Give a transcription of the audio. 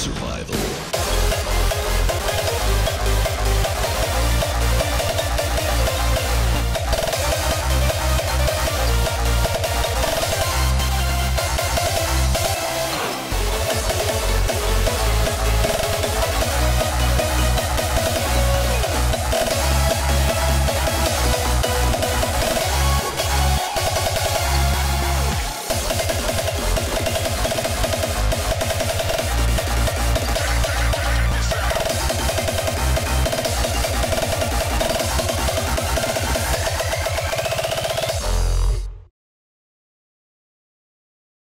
survival.